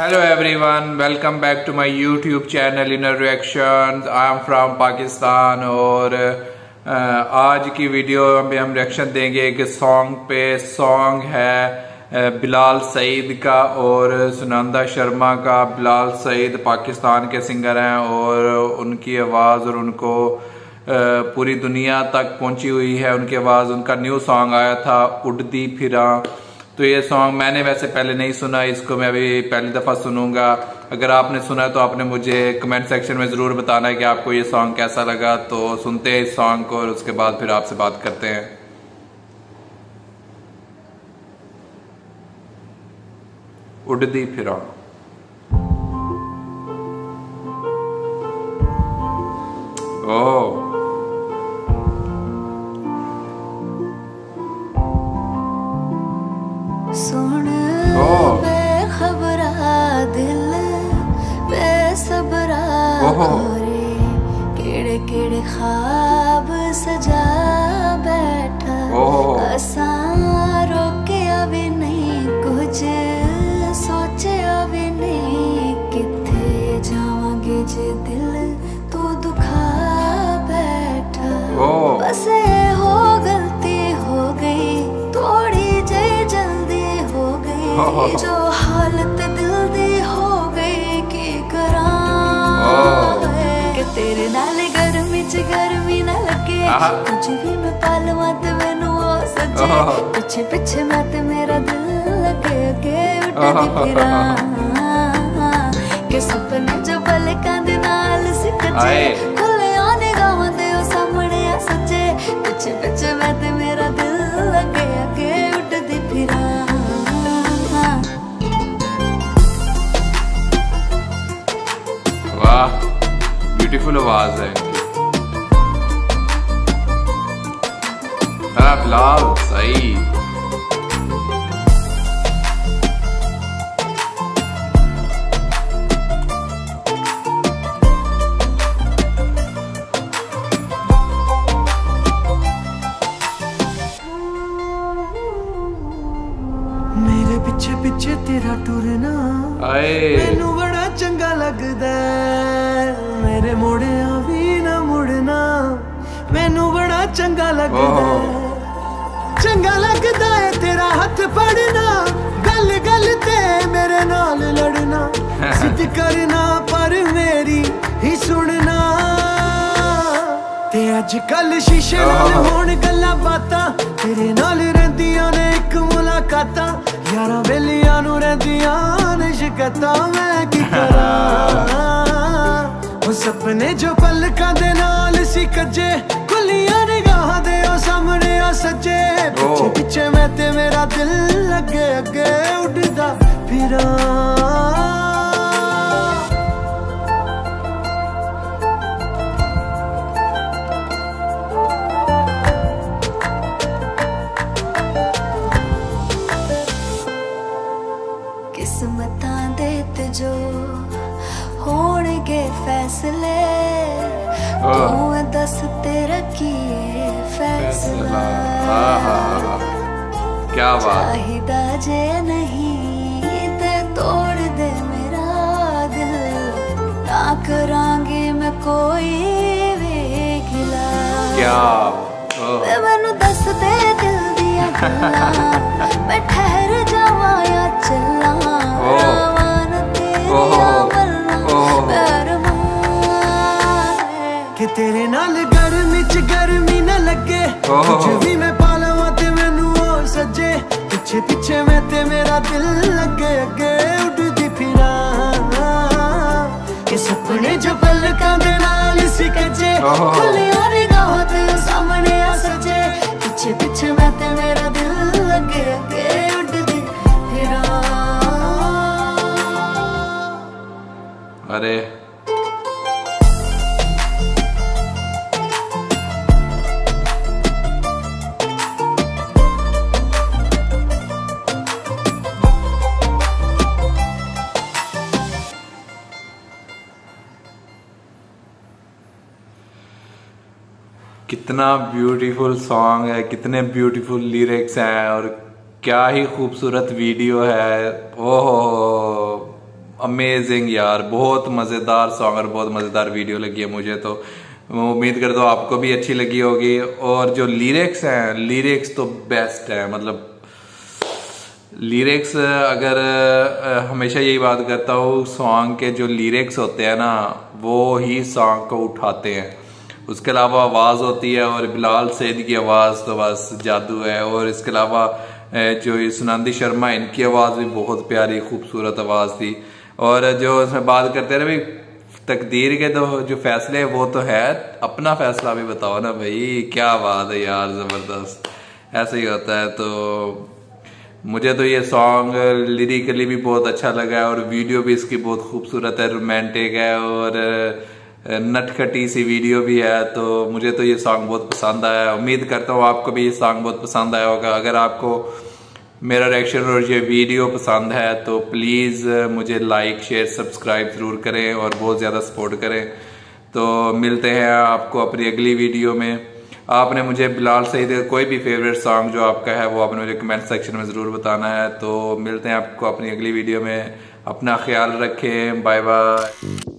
Hello everyone, welcome back to my YouTube channel Inner Reactions. I am from Pakistan और आज की video में हम रिएक्शन देंगे एक सॉन्ग पे सॉन्ग है बिलाल सईद का और सुनंदा शर्मा का। बिलाल सईद पाकिस्तान के सिंगर हैं और उनकी आवाज़ और उनको पूरी दुनिया तक पहुँची हुई है। उनकी आवाज़ उनका न्यू सॉन्ग आया था उड़दी फिरा। तो ये सॉन्ग मैंने वैसे पहले नहीं सुना, इसको मैं अभी पहली दफ़ा सुनूँगा। अगर आपने सुना है तो आपने मुझे कमेंट सेक्शन में ज़रूर बताना है कि आपको ये सॉन्ग कैसा लगा। तो सुनते हैं इस सॉन्ग को और उसके बाद फिर आपसे बात करते हैं। उड़दी फिरा। ओ ਸੁਣ ਬੇਖਬਰਾ ਦਿਲ ਬੇਸਬਰਾ ਹੋਰੇ ਕਿਹੜੇ ਕਿਹੜੇ ਖਾ जो हालत दिल दी हो गई की करा कि तेरे नाल गर्मी च गर्मी ना लगे। कुछ भी मैं पालवा ते मैनू ओ सजे। पीछे पीछे मैं ते मेरा दिल लगे अगे उठदी फिरा कि सपने जो पलकां दे नाल सिकजे। खुले आने गावां दे ओ सामने आ सजे। पीछे पीछे मैं ब्यूटीफुल आवाज़ है हाँ फ़िलहाल सही मेरे पिछे पिछे तेरा टुरना मैनू बड़ा चंगा लगदा ਚੰਗਾ ਲੱਗਦਾ ਚੰਗਾ ਲੱਗਦਾ ਏ ਤੇਰਾ ਹੱਥ ਫੜਨਾ। ਗੱਲ ਗੱਲ ਤੇ ਮੇਰੇ ਨਾਲ ਲੜਨਾ। ਸਿੱਧ ਕਰਨਾ ਪਰ ਮੇਰੀ ਹੀ ਸੁਣਨਾ। ਤੇ ਅੱਜ ਕੱਲ ਸ਼ੀਸ਼ੇ ਨਾਲ ਹੋਣ ਗੱਲਾਂ ਬਾਤਾਂ। ਤੇਰੇ ਨਾਲ ਰਹਿੰਦੀਆਂ ਨੇ ਇੱਕ ਮੁਲਾਕਾਤਾਂ। ਯਾਰਾਂ ਬੇਲੀਆਂ ਨੂੰ ਰਹਿੰਦੀਆਂ ਨੇ ਸ਼ਿਕਤਾਂ ਮੈਂ ਕੀ ਕਰਾਂ। ਉਹ ਸੁਪਨੇ ਜੋ ਪਲਕਾਂ ਦੇ ਨਾਲ ਸੀ ਕੱਜੇ। ਪਿੱਛੇ ਪਿੱਛੇ ਮੈਂ ਤੇ ਮੇਰਾ ਦਿਲ ਲੱਗੇ ਅੱਗੇ ਉੱਡਦਾ ਫਿਰਾਂ ਕਿਸਮਤਾਂ ਦੇ ਤੇ ਜੋ ਹੋਣਗੇ ਫੈਸਲੇ ਤੂੰ ਦੱਸ ਤੇਰਾ ਕੀ क्या बात। जे नहीं ते तोड़ दे मेरा दिल। ना करांगे मैं कोई वे क्या मैनू दस दे दिल दिया मैं ठहर जावां या दिल लगे अगे उठती फिरा। के सपने जो पलका दे नाल सिकजे खुले आरे गाव सामने आ सजे पीछे पीछे मैं ते मेरा दिल लगे अगे उठती फिरा। अरे। कितना ब्यूटीफुल सॉन्ग है, कितने ब्यूटीफुल लिरिक्स हैं और क्या ही खूबसूरत वीडियो है। ओहो अमेजिंग यार, बहुत मज़ेदार सॉन्ग और बहुत मज़ेदार वीडियो लगी है मुझे तो। उम्मीद कर दो आपको भी अच्छी लगी होगी। और जो लिरिक्स हैं लिरिक्स तो बेस्ट है मतलब लिरिक्स अगर हमेशा यही बात करता हूँ सॉन्ग के जो लिरिक्स होते हैं ना, वो ही सॉन्ग को उठाते हैं। उसके अलावा आवाज़ होती है और बिलाल सैद की आवाज़ तो बस जादू है। और इसके अलावा जो ये सुनंदी शर्मा, इनकी आवाज़ भी बहुत प्यारी, खूबसूरत आवाज़ थी। और जो उसमें बात करते हैं ना, भाई, तकदीर के तो जो फैसले वो तो है। अपना फैसला भी बताओ ना भाई, क्या बात है यार, ज़बरदस्त। ऐसे ही होता है तो मुझे तो ये सॉन्ग लिरिकली भी बहुत अच्छा लगा है और वीडियो भी इसकी बहुत खूबसूरत है रोमांटिक है और नटखटी सी वीडियो भी है तो मुझे तो ये सॉन्ग बहुत पसंद आया। उम्मीद करता हूँ आपको भी ये सॉन्ग बहुत पसंद आया होगा। अगर आपको मेरा रिएक्शन और ये वीडियो पसंद है तो प्लीज़ मुझे लाइक शेयर सब्सक्राइब ज़रूर करें और बहुत ज़्यादा सपोर्ट करें। तो मिलते हैं आपको अपनी अगली वीडियो में। आपने मुझे बिलाल सईद कोई भी फेवरेट सॉन्ग जो आपका है, वो आपने मुझे कमेंट सेक्शन में ज़रूर बताना है। तो मिलते हैं आपको अपनी अगली वीडियो में। अपना ख्याल रखें। Bye bye